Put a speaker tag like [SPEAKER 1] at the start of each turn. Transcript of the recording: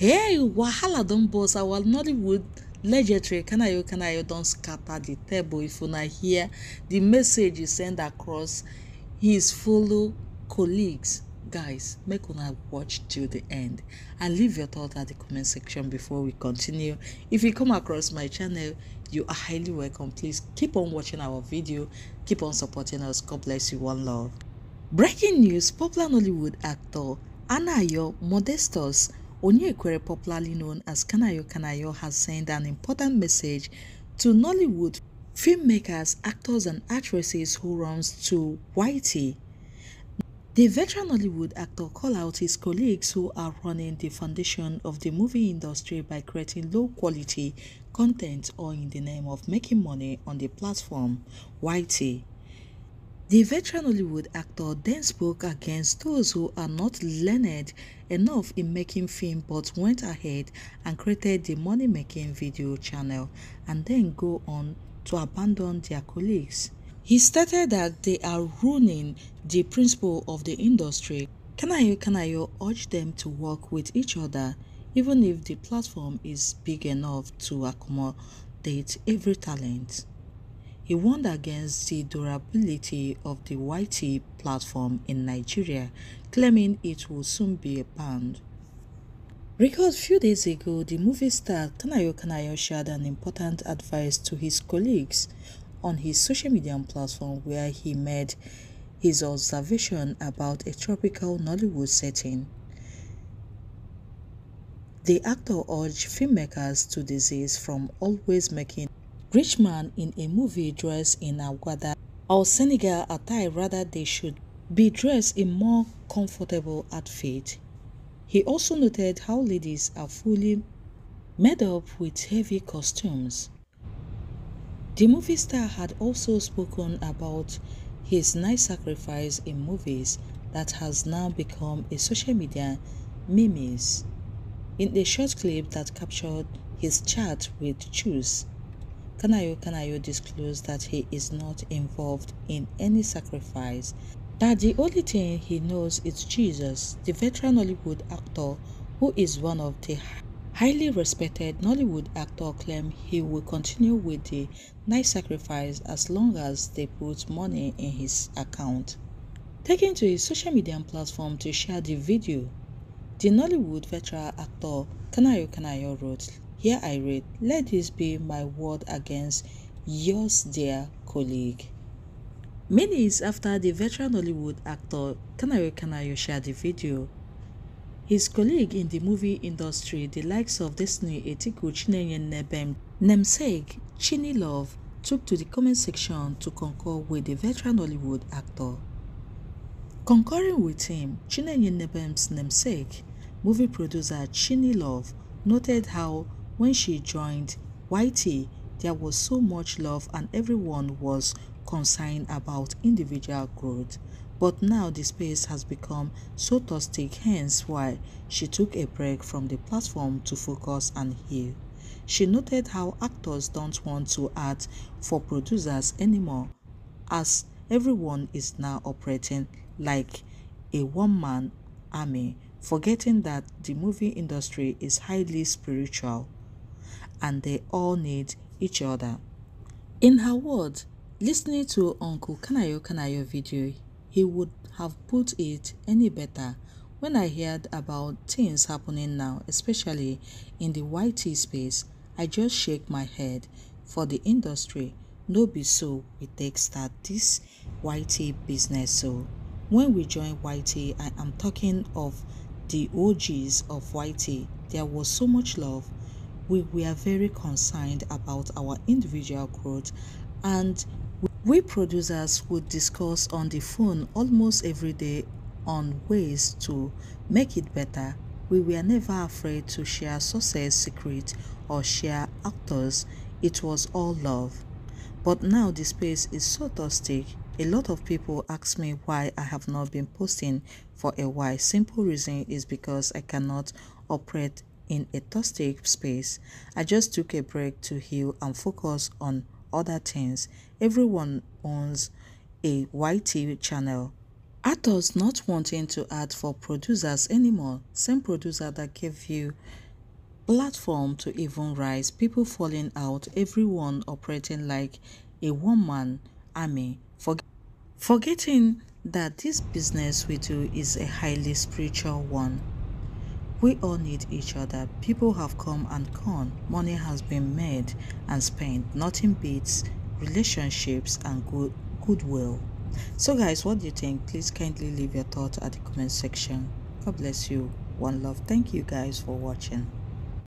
[SPEAKER 1] Hey, wahala don burst our Nollywood legendary Kanayo Kanayo don scatter the table if una hear the message he send across his fellow colleagues. Guys, make una watch till the end and leave your thought at the comment section before we continue. If you come across my channel, you are highly welcome. Please keep on watching our video, keep on supporting us. God bless you, one love. Breaking news popular Nollywood actor Anayo Modestus Onyekwere, popularly known as Kanayo Kanayo, has sent an important message to Nollywood filmmakers, actors, and actresses who runs to YT. The veteran Nollywood actor called out his colleagues who are running the foundation of the movie industry by creating low quality content or in the name of making money on the platform YT. The veteran Nollywood actor then spoke against those who are not learned enough in making film but went ahead and created the money-making video channel and then go on to abandon their colleagues. He stated that they are ruining the principle of the industry. Kanayo Kanayo urged them to work with each other even if the platform is big enough to accommodate every talent. He warned against the durability of the YT platform in Nigeria, claiming it will soon be banned. Recalled few days ago, the movie star Kanayo Kanayo shared an important advice to his colleagues on his social media platform where he made his observation about a tropical Nollywood setting. The actor urged filmmakers to desist from always making rich man in a movie dressed in a Agbada or Senegal attire rather they should be dressed in more comfortable outfit. He also noted how ladies are fully made up with heavy costumes. The movie star had also spoken about his nice sacrifice in movies that has now become a social media memes. In a short clip that captured his chat with Chude, Kanayo Kanayo disclosed that he is not involved in any sacrifice, that the only thing he knows is Jesus, the veteran Nollywood actor who is one of the highly respected Nollywood actor claimed he will continue with the nice sacrifice as long as they put money in his account. Taking to his social media platform to share the video, the Nollywood veteran actor Kanayo Kanayo wrote, here I read, let this be my word against yours dear colleague. Minutes after the veteran Nollywood actor Kanayo Kanayo shared the video, his colleague in the movie industry, the likes of Destiny Etiko Chinenye Nebem, namesake Chini Love, took to the comment section to concur with the veteran Nollywood actor. Concurring with him, Chinenye Nebem's namesake, movie producer Chini Love, noted how when she joined YT, there was so much love and everyone was concerned about individual growth. But now the space has become so toxic hence why she took a break from the platform to focus and heal. She noted how actors don't want to act for producers anymore as everyone is now operating like a one-man army, forgetting that the movie industry is highly spiritual and they all need each other. In her words, listening to Uncle Kanayo Kanayo video, he would have put it any better when I heard about things happening now, especially in the YT space. I just shake my head for the industry. No be so we take start this YT business. So when we join YT, I am talking of the OGs of YT. There was so much love we were very concerned about our individual growth and we producers would discuss on the phone almost every day on ways to make it better. We were never afraid to share success secret or share actors. It was all love. But now the space is so toxic. A lot of people ask me why I have not been posting for a while. Simple reason is because I cannot operate in a toxic space. I just took a break to heal and focus on other things. Everyone owns a YT channel. Actors not wanting to act for producers anymore. Same producer that gave you platform to even rise, people falling out, everyone operating like a one-man army, forgetting that this business we do is a highly spiritual one. We all need each other. People have come and gone. Money has been made and spent. Nothing beats relationships and good goodwill. So guys, what do you think? Please kindly leave your thoughts at the comment section. God bless you. One love. Thank you guys for watching.